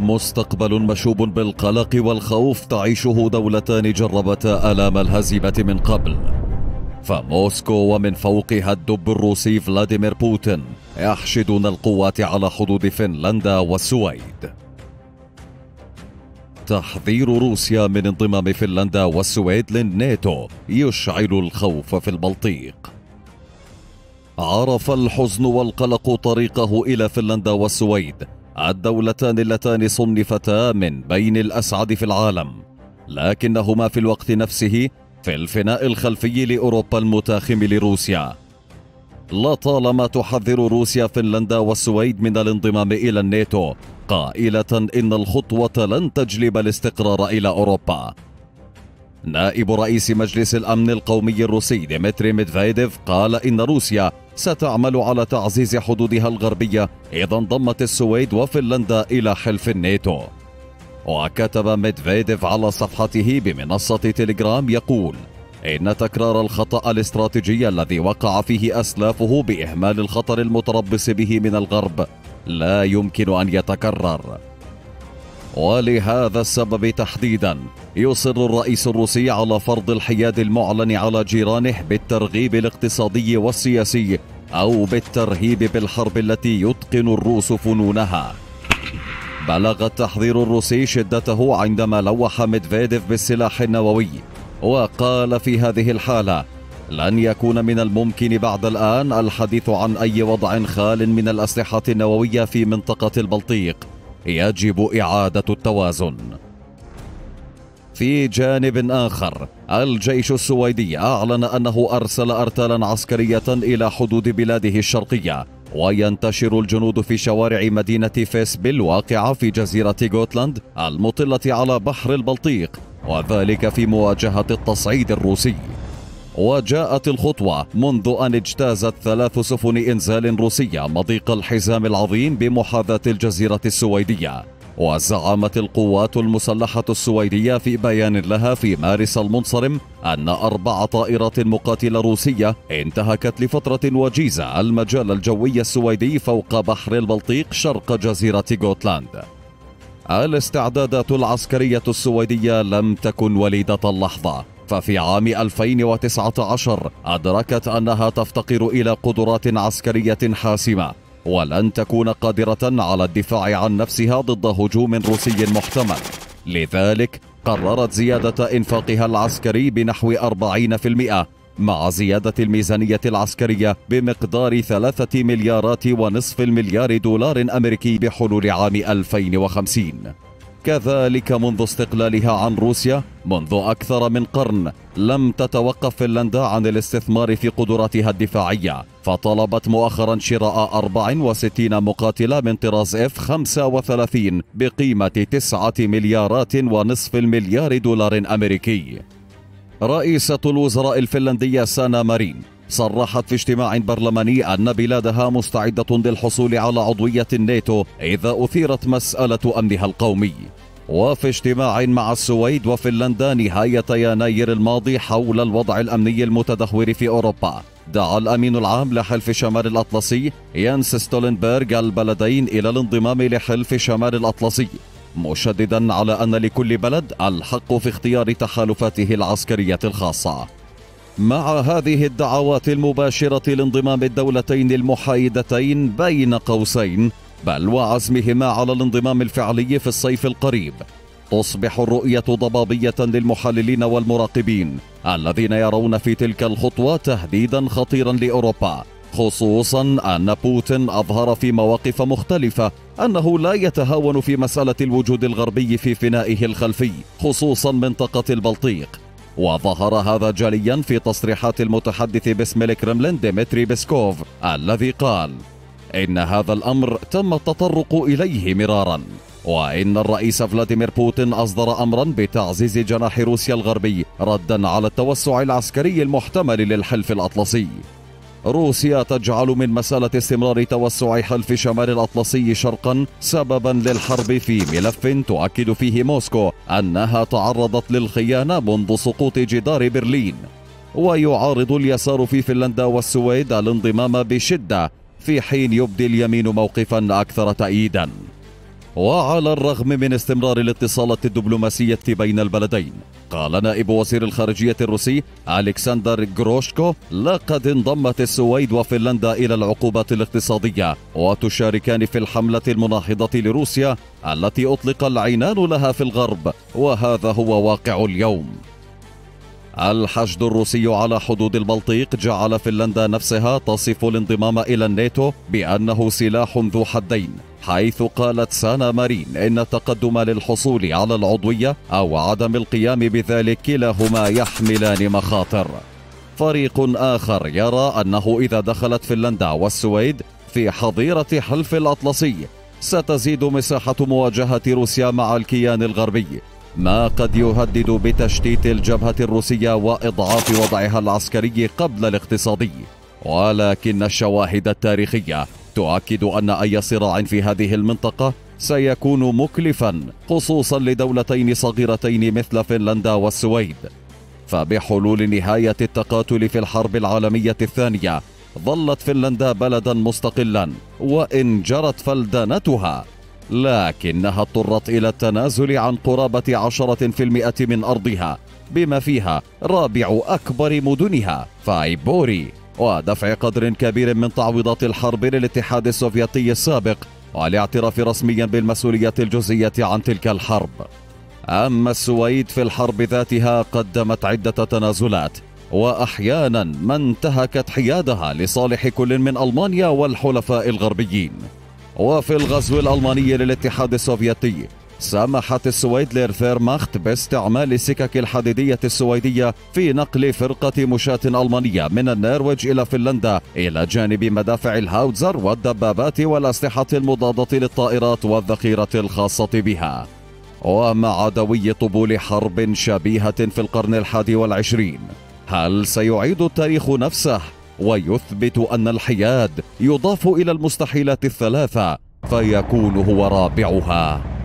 مستقبل مشوب بالقلق والخوف تعيشه دولتان جربتا آلام الهزيمة من قبل. فموسكو ومن فوقها الدب الروسي فلاديمير بوتين يحشدون القوات على حدود فنلندا والسويد. تحذير روسيا من انضمام فنلندا والسويد للناتو يشعل الخوف في البلطيق. عرف الحزن والقلق طريقه إلى فنلندا والسويد. الدولتان اللتان صنفتا من بين الأسعد في العالم. لكنهما في الوقت نفسه في الفناء الخلفي لأوروبا المتاخم لروسيا. لطالما تحذر روسيا فنلندا والسويد من الانضمام إلى الناتو. قائلة إن الخطوة لن تجلب الاستقرار إلى أوروبا. نائب رئيس مجلس الأمن القومي الروسي ديمتري ميدفيديف قال إن روسيا ستعمل على تعزيز حدودها الغربية اذا انضمت السويد وفنلندا إلى حلف الناتو. وكتب ميدفيديف على صفحته بمنصة تليجرام يقول إن تكرار الخطأ الاستراتيجي الذي وقع فيه أسلافه بإهمال الخطر المتربص به من الغرب لا يمكن أن يتكرر. ولهذا السبب تحديدا يصر الرئيس الروسي على فرض الحياد المعلن على جيرانه بالترغيب الاقتصادي والسياسي أو بالترهيب بالحرب التي يتقن الروس فنونها. بلغ التحذير الروسي شدته عندما لوح ميدفيديف بالسلاح النووي وقال في هذه الحالة لن يكون من الممكن بعد الآن الحديث عن أي وضع خال من الأسلحة النووية في منطقة البلطيق. يجب إعادة التوازن. في جانب آخر الجيش السويدي أعلن أنه أرسل ارتالا عسكريه إلى حدود بلاده الشرقية وينتشر الجنود في شوارع مدينة فيسبل الواقعة في جزيرة غوتلاند المطلة على بحر البلطيق وذلك في مواجهة التصعيد الروسي. وجاءت الخطوة منذ أن اجتازت ثلاث سفن إنزال روسية مضيق الحزام العظيم بمحاذاة الجزيرة السويدية. وزعمت القوات المسلحة السويدية في بيان لها في مارس المنصرم أن أربع طائرات مقاتلة روسية انتهكت لفترة وجيزة المجال الجوي السويدي فوق بحر البلطيق شرق جزيرة غوتلاند الاستعدادات العسكرية السويدية لم تكن وليدة اللحظة. ففي عام 2019 أدركت أنها تفتقر إلى قدرات عسكرية حاسمة ولن تكون قادرة على الدفاع عن نفسها ضد هجوم روسي محتمل. لذلك قررت زيادة إنفاقها العسكري بنحو 40% مع زيادة الميزانية العسكرية بمقدار ثلاثة مليارات ونصف المليار دولار أمريكي بحلول عام 2050 كذلك منذ استقلالها عن روسيا منذ أكثر من قرن لم تتوقف فنلندا عن الاستثمار في قدراتها الدفاعية. فطلبت مؤخرا شراء 64 مقاتلة من طراز إف 35 بقيمة 9 مليارات ونصف المليار دولار أمريكي. رئيسة الوزراء الفنلندية سانا مارين صرحت في اجتماع برلماني أن بلادها مستعدة للحصول على عضوية الناتو إذا أثيرت مسألة أمنها القومي. وفي اجتماع مع السويد وفنلندا نهاية يناير الماضي حول الوضع الأمني المتدهور في أوروبا. دعا الأمين العام لحلف شمال الأطلسي يانس ستولنبرغ البلدين إلى الانضمام لحلف شمال الأطلسي مشددا على أن لكل بلد الحق في اختيار تحالفاته العسكرية الخاصة. مع هذه الدعوات المباشرة لانضمام الدولتين المحايدتين بين قوسين بل وعزمهما على الانضمام الفعلي في الصيف القريب تصبح الرؤية ضبابية للمحللين والمراقبين الذين يرون في تلك الخطوة تهديدا خطيرا لأوروبا خصوصا أن بوتين أظهر في مواقف مختلفة أنه لا يتهاون في مسألة الوجود الغربي في فنائه الخلفي خصوصا منطقة البلطيق. وظهر هذا جليا في تصريحات المتحدث باسم الكرملين ديمتري بيسكوف الذي قال إن هذا الأمر تم التطرق إليه مرارا وإن الرئيس فلاديمير بوتين أصدر أمرا بتعزيز جناح روسيا الغربي ردا على التوسع العسكري المحتمل للحلف الأطلسي. روسيا تجعل من مسألة استمرار توسع حلف شمال الأطلسي شرقا سببا للحرب في ملف تؤكد فيه موسكو أنها تعرضت للخيانة منذ سقوط جدار برلين. ويعارض اليسار في فنلندا والسويد الانضمام بشدة في حين يبدي اليمين موقفا أكثر تأييدا. وعلى الرغم من استمرار الاتصالات الدبلوماسية بين البلدين قال نائب وزير الخارجية الروسي ألكسندر جروشكو لقد انضمت السويد وفنلندا إلى العقوبات الاقتصادية وتشاركان في الحملة المناهضة لروسيا التي أطلق العنان لها في الغرب وهذا هو واقع اليوم. الحشد الروسي على حدود البلطيق جعل فنلندا نفسها تصف الانضمام إلى الناتو بأنه سلاح ذو حدين حيث قالت سانا مارين إن التقدم للحصول على العضوية أو عدم القيام بذلك كلاهما يحملان مخاطر. فريق آخر يرى أنه إذا دخلت فنلندا والسويد في حظيرة حلف الأطلسي ستزيد مساحة مواجهة روسيا مع الكيان الغربي ما قد يهدد بتشتيت الجبهة الروسية وإضعاف وضعها العسكري قبل الاقتصادي. ولكن الشواهد التاريخية تؤكد أن أي صراع في هذه المنطقة سيكون مكلفا خصوصا لدولتين صغيرتين مثل فنلندا والسويد. فبحلول نهاية التقاتل في الحرب العالمية الثانية ظلت فنلندا بلدا مستقلا وإن جرت فلدنتها لكنها اضطرت إلى التنازل عن قرابة عشرة في المئة من أرضها بما فيها رابع أكبر مدنها فيبوري. ودفع قدر كبير من تعويضات الحرب للاتحاد السوفيتي السابق والاعتراف رسميا بالمسؤولية الجزئية عن تلك الحرب. أما السويد في الحرب ذاتها قدمت عدة تنازلات وأحيانا ما انتهكت حيادها لصالح كل من ألمانيا والحلفاء الغربيين. وفي الغزو الألماني للاتحاد السوفيتي سمحت السويد للفيرماخت باستعمال السكك الحديدية السويدية في نقل فرقة مشاة ألمانية من النرويج إلى فنلندا إلى جانب مدافع الهاوتزر والدبابات والأسلحة المضادة للطائرات والذخيرة الخاصة بها. ومع دوي طبول حرب شبيهة في القرن الحادي والعشرين هل سيعيد التاريخ نفسه؟ ويثبت أن الحياد يضاف إلى المستحيلات الثلاثة فيكون هو رابعها.